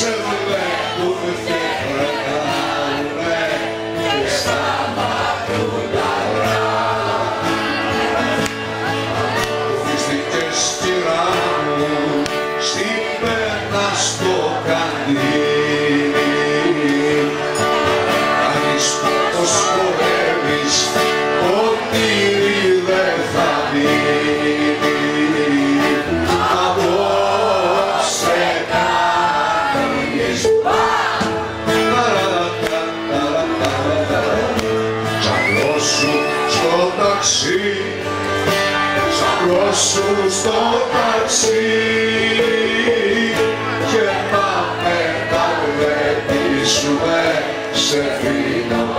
Je voudrais vous ταξί. Σαν πρόσου στο ταξί. Και πάμε να γλεντήσουμε σε φίλο